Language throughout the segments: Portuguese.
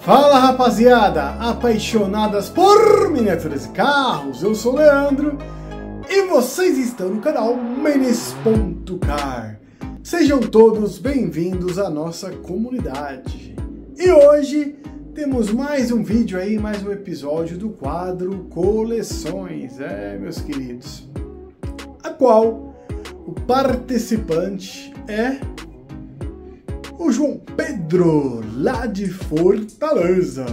Fala rapaziada, apaixonadas por miniaturas e carros, eu sou o Leandro e vocês estão no canal Menes.car. Sejam todos bem-vindos à nossa comunidade. E hoje temos mais um vídeo aí, mais um episódio do quadro Coleções, é meus queridos, a qual o participante é o João Pedro, lá de Fortaleza.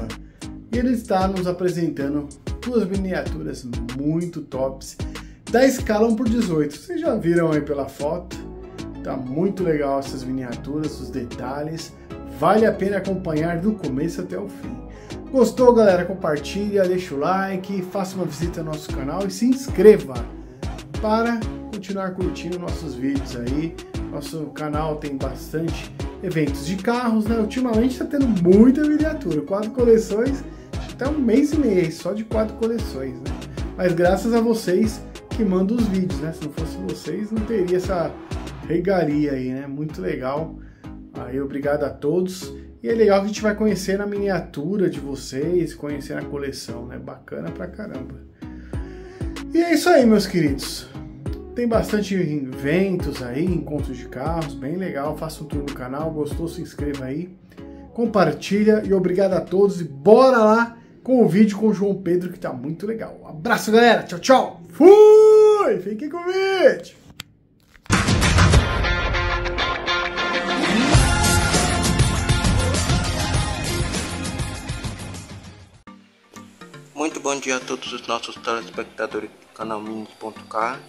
E ele está nos apresentando duas miniaturas muito tops da escala 1 por 18. Vocês já viram aí pela foto? Tá muito legal essas miniaturas, os detalhes. Vale a pena acompanhar do começo até o fim. Gostou, galera? Compartilha, deixa o like, faça uma visita ao nosso canal e se inscreva para continuar curtindo nossos vídeos aí. Nosso canal tem bastante eventos de carros, né? Ultimamente está tendo muita miniatura, quatro coleções, até um mês e meio só de quatro coleções, né? Mas graças a vocês que mandam os vídeos, né? Se não fosse vocês, não teria essa regalia aí, né? Muito legal. Aí, obrigado a todos. E é legal que a gente vai conhecer a miniatura de vocês, conhecer a coleção, né? Bacana pra caramba. E é isso aí, meus queridos. Tem bastante eventos aí, encontros de carros, bem legal. Faça um tour no canal, gostou? Se inscreva aí, compartilha e obrigado a todos. E bora lá com o vídeo com o João Pedro que tá muito legal. Um abraço, galera. Tchau, tchau. Fui! Fiquem com o vídeo. Muito bom dia a todos os nossos telespectadores do canal Minis.car.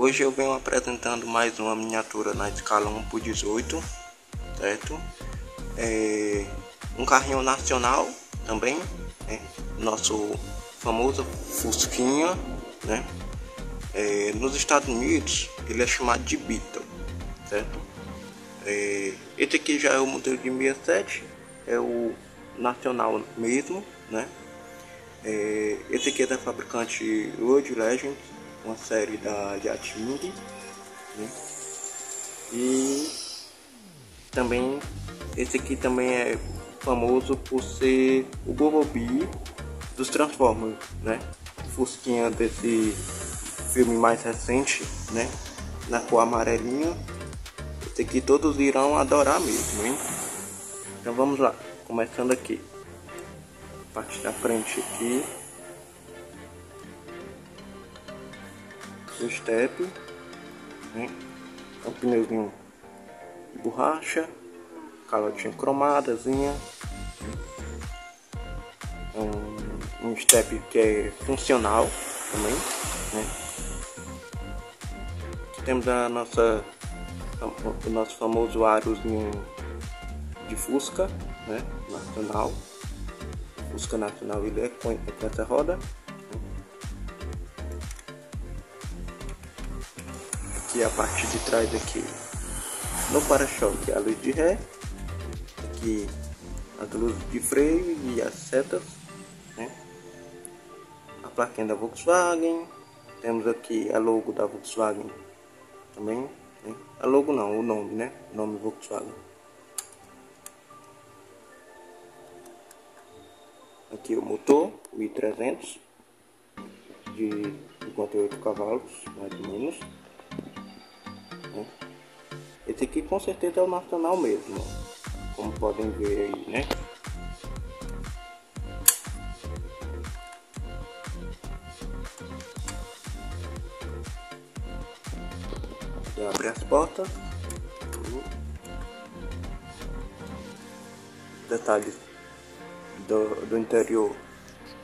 Hoje eu venho apresentando mais uma miniatura na escala 1 por 18, certo? É um carrinho nacional também, né? nosso famoso Fusquinha, né? É, nos Estados Unidos ele é chamado de Beetle, certo? É, esse aqui já é o modelo de 67, é o nacional mesmo, né? É, esse aqui é da fabricante Road Legend, uma série da Yachting, né? E também esse aqui também é famoso por ser o Bumblebee dos Transformers, né? Fusquinha desse filme mais recente, né? Na cor amarelinha. Esse aqui todos irão adorar mesmo, hein? Então vamos lá, começando aqui. Parte da frente aqui. O step, né? Um pneuzinho de borracha, calotinha cromadazinha, um, um step que é funcional também, né? Temos a nossa o nosso famoso arozinho de Fusca, né? Nacional. Fusca Nacional ele é com, é com essa roda. Aqui a parte de trás aqui no para-choque a luz de ré. Aqui as luzes de freio e as setas. Né? A plaquinha da Volkswagen. Temos aqui a logo da Volkswagen também. Né? A logo não, o nome, né? O nome Volkswagen. Aqui o motor, o i300 de 58 cavalos, mais ou menos. Né? Esse aqui com certeza é o nacional mesmo, como podem ver aí, né? abre as portas. Detalhes do, do interior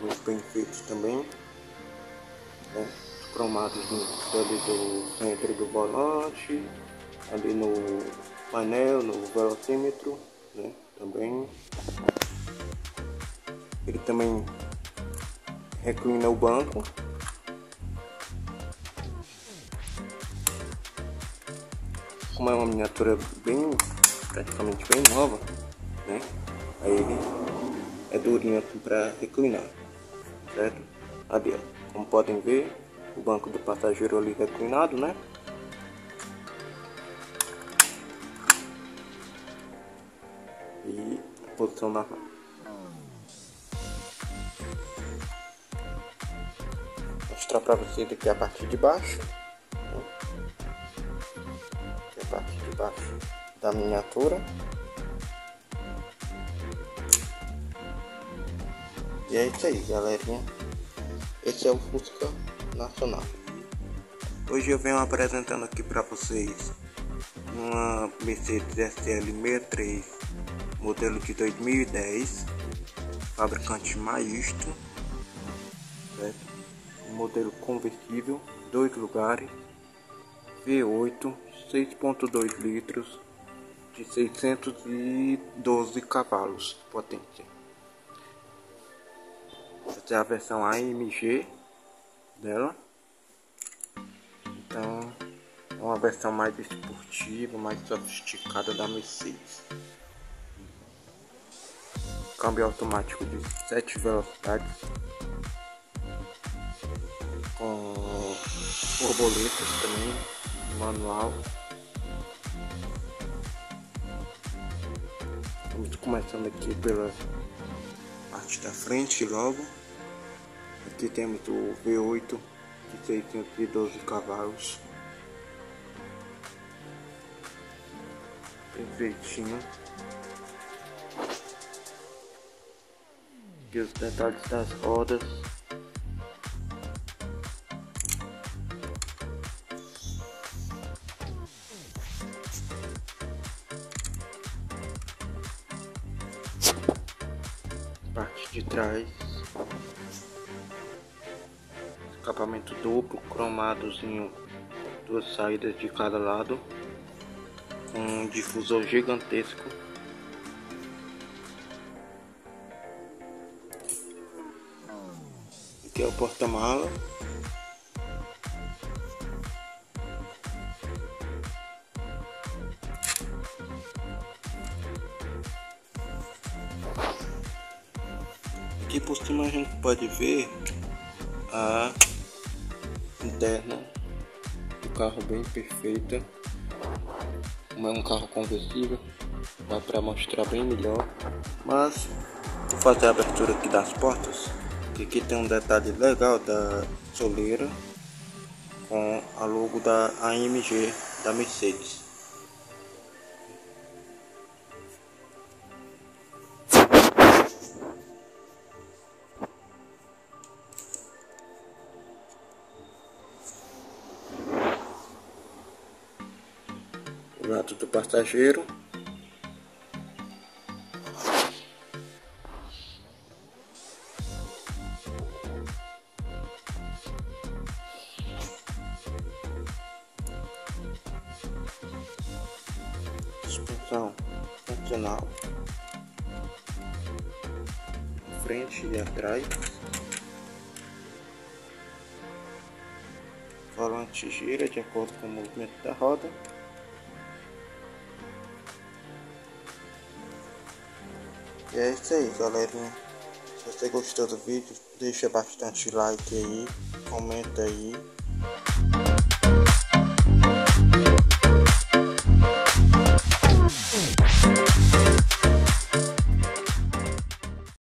muito bem feitos também. Né? Cromados no, ali do centro do volante, ali no painel, no velocímetro, né? Também. Ele também reclina o banco. Como é uma miniatura bem, praticamente bem nova, né? Aí ele é durinho aqui para reclinar, certo? Ali, ó, como podem ver, o banco do passageiro ali reclinado, né? posição normal. Mostrar para vocês aqui a parte de baixo. Aqui a parte de baixo da miniatura. E é isso aí, galerinha. Esse é o Fusca Nacional. Hoje eu venho apresentando aqui para vocês uma Mercedes SL 63 modelo de 2010 fabricante Maisto certo? um modelo conversível dois lugares V8 6.2 litros de 612 cavalos de potência essa é a versão AMG dela. Então é uma versão mais esportiva mais sofisticada da Mercedes. Câmbio automático de 7 velocidades. Com borboletas também manual. Estamos começando aqui pela parte da frente logo aqui temos o V8 de 612 cavalos. Perfeitinho aqui os detalhes das rodas escapamento duplo cromadozinho duas saídas de cada lado um difusor gigantesco Aqui é o porta-mala. Aqui por cima a gente pode ver a interna do carro bem perfeita. É um carro conversível, dá para mostrar bem melhor. Mas vou fazer a abertura aqui das portas. Aqui tem um detalhe legal da soleira com a logo da AMG da Mercedes. O lado do passageiro. Suspensão funcional frente e atrás. Volante gira de acordo com o movimento da roda e é isso aí galerinha. Se você gostou do vídeo deixa bastante like aí comenta aí